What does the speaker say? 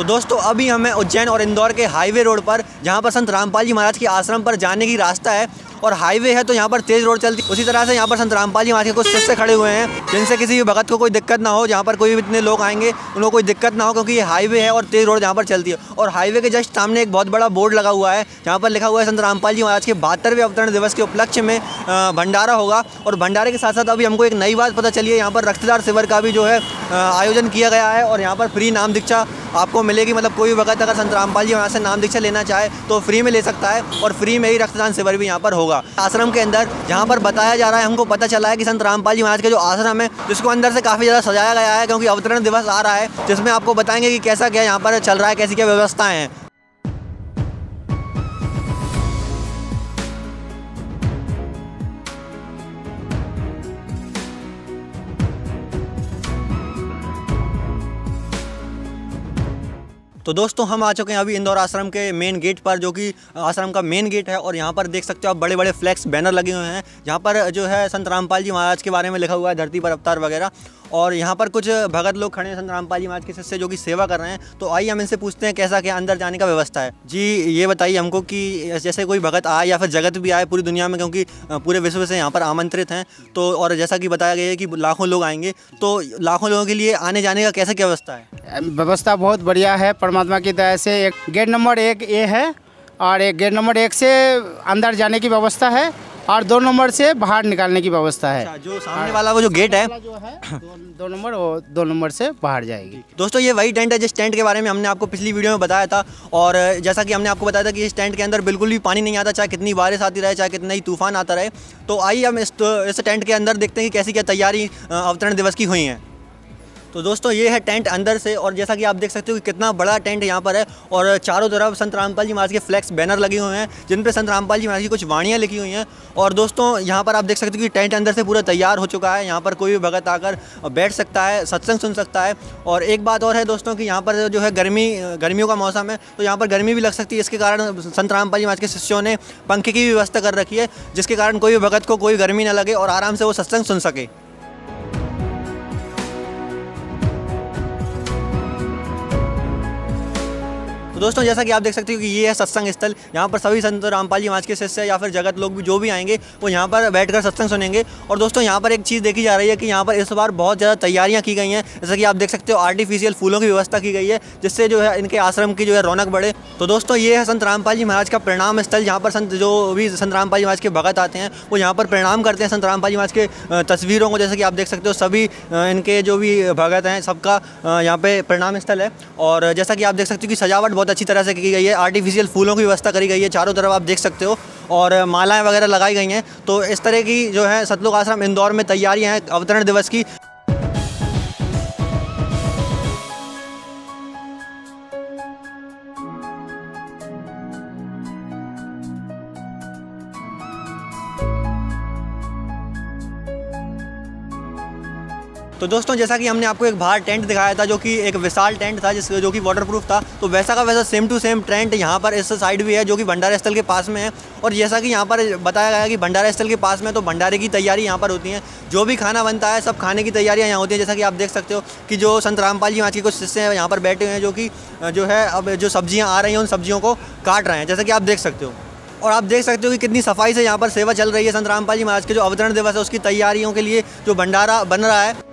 तो दोस्तों अभी हमें उज्जैन और इंदौर के हाईवे रोड पर जहाँ पर संत रामपाल जी महाराज के आश्रम पर जाने की रास्ता है और हाईवे है तो यहाँ पर तेज़ रोड चलती उसी तरह से यहाँ पर संत रामपाल जी महाराज के कुछ शिष्य खड़े हुए हैं, जिनसे किसी भी भगत को कोई दिक्कत ना हो, जहाँ पर कोई भी इतने लोग आएँगे, उनको कोई दिक्कत ना हो, क्योंकि ये हाईवे है और तेज़ रोड यहाँ पर चलती है। और हाईवे के जस्ट सामने एक बहुत बड़ा बोर्ड लगा हुआ है, जहाँ पर लिखा हुआ है, संत रामपाल जी महाराज के बहत्तरवें अवतरण दिवस के उपलक्ष्य में भंडारा होगा। और भंडारे के साथ साथ अभी हमको एक नई बात पता चली है, यहाँ पर रक्तदार शिविर का भी जो है आयोजन किया गया है और यहाँ पर फ्री नाम दीक्षा आपको मिलेगी। मतलब कोई भी भगत अगर संत रामपाल जी वहाँ से नाम दीक्षा लेना चाहे तो फ्री में ले सकता है और फ्री में ही रक्तदान शिविर भी यहाँ पर होगा। आश्रम के अंदर जहाँ पर बताया जा रहा है, हमको पता चला है कि संत रामपाल जी महाराज का जो आश्रम है, जिसको अंदर से काफ़ी ज़्यादा सजाया गया है क्योंकि अवतरण दिवस आ रहा है, जिसमें आपको बताएँगे कि कैसा क्या यहाँ पर चल रहा है कैसी क्या व्यवस्थाएँ हैं। तो दोस्तों, हम आ चुके हैं अभी इंदौर आश्रम के मेन गेट पर, जो कि आश्रम का मेन गेट है और यहाँ पर देख सकते हो आप बड़े बड़े फ्लैक्स बैनर लगे हुए हैं। जहाँ पर जो है संत रामपाल जी महाराज के बारे में लिखा हुआ है, धरती पर अवतार वगैरह। और यहाँ पर कुछ भगत लोग खड़े हैं संत रामपाल जी महाराज के शिष्य, जो कि सेवा कर रहे हैं। तो आइए हम इनसे पूछते हैं, कैसा, क्या अंदर जाने का व्यवस्था है? जी, ये बताइए हमको कि जैसे कोई भगत आए या फिर जगत भी आए पूरी दुनिया में, क्योंकि पूरे विश्व से यहाँ पर आमंत्रित हैं। तो और जैसा कि बताया गया है कि लाखों लोग आएँगे। तो लाखों लोगों के लिए आने जाने का कैसा, क्या व्यवस्था है? व्यवस्था बहुत बढ़िया है परमात्मा की दया से। एक गेट नंबर एक ए है और एक गेट नंबर एक से अंदर जाने की व्यवस्था है और दो नंबर से बाहर निकालने की व्यवस्था है। अच्छा, जो सामने वाला वो जो गेट है? जो है दो, दो नंबर वो दो नंबर से बाहर जाएगी। दोस्तों ये वही टेंट है जिस टेंट के बारे में हमने आपको पिछली वीडियो में बताया था और जैसा कि हमने आपको बताया था कि इस टेंट के अंदर बिल्कुल भी पानी नहीं आता चाहे कितनी बारिश आती रहे चाहे कितना ही तूफ़ान आता रहे। तो आइए हम इस, इस टेंट के अंदर देखते हैं कि कैसी क्या तैयारी अवतरण दिवस की हुई हैं। तो दोस्तों, ये है टेंट अंदर से और जैसा कि आप देख सकते हो कि कितना बड़ा टेंट यहाँ पर है और चारों तरफ़ संत रामपाल जी महाराज के फ्लैक्स, बैनर लगे हुए हैं, जिन पर संत रामपाल जी महाराज की कुछ वाणियाँ लिखी हुई हैं। और दोस्तों, यहाँ पर आप देख सकते हो कि टेंट अंदर से पूरा तैयार हो चुका है। यहाँ पर कोई भी भगत आकर बैठ सकता है, सत्संग सुन सकता है। और एक बात और है दोस्तों कि यहाँ पर जो है गर्मी, गर्मियों का मौसम है तो यहाँ पर गर्मी भी लग सकती है। इसके कारण संत रामपाल जी महाराज के शिष्यों ने पंखे की व्यवस्था कर रखी है, जिसके कारण कोई भी भगत को कोई गर्मी ना लगे और आराम से वो सत्संग सुन सके। तो दोस्तों, जैसा कि आप देख सकते हो कि ये है सत्संग स्थल। यहाँ पर सभी संत रामपाल जी महाज के शिष्य या फिर जगत लोग भी जो भी आएँगे, वो यहाँ पर बैठकर सत्संग सुनेंगे। और दोस्तों, यहाँ पर एक चीज़ देखी जा रही है कि यहाँ पर इस बार बहुत ज़्यादा तैयारियाँ की गई हैं। जैसा कि आप देख सकते हो आर्टिफिशियल फूलों की व्यवस्था की गई है, जिससे जो है इनके आश्रम की जो है रौनक बढ़े। तो दोस्तों, ये है संत रामपाल जी महाराज का प्रणाम स्थल। जहाँ पर संत जो भी संत रामपाल जी महाराज के भगत आते हैं, वो यहाँ पर प्रणाम करते हैं संत रामपाल जी महाराज के तस्वीरों को। जैसे कि आप देख सकते हो, सभी इनके जो भी भगत हैं, सबका यहाँ पे प्रणाम स्थल है। और जैसा कि आप देख सकते हो कि सजावट बहुत अच्छी तरह से की गई है। आर्टिफिशियल फूलों की व्यवस्था करी गई है, चारों तरफ़ आप देख सकते हो। और मालाएँ वगैरह लगाई गई हैं। तो इस तरह की जो है सतलुक आश्रम इंदौर में तैयारियाँ हैं अवतरण दिवस की। तो दोस्तों, जैसा कि हमने आपको एक बाहर टेंट दिखाया था, जो कि एक विशाल टेंट था, जिस जो कि वाटर प्रूफ था तो वैसा का वैसा सेम टू सेम टेंट यहाँ पर इस साइड भी है, जो कि भंडारा स्थल के पास में है। और जैसा कि यहाँ पर बताया गया कि भंडारा स्थल के पास में तो भंडारे की तैयारी यहाँ पर होती है। जो भी खाना बनता है, सब खाने की तैयारियाँ यहाँ होती हैं। जैसा कि आप देख सकते हो कि जो संत रामपाल जी वहाँ के कुछ शिष्य हैं यहाँ पर बैठे हुए हैं, जो कि, जो है अब जो सब्ज़ियाँ आ रही हैं, उन सब्जियों को काट रहे हैं। जैसा कि आप देख सकते हो। और आप देख सकते हो कि कितनी सफ़ाई से यहाँ पर सेवा चल रही है संत रामपाल जी महाराज के जो अवतरण दिवस है, उसकी तैयारियों के लिए जो भंडारा बन रहा है।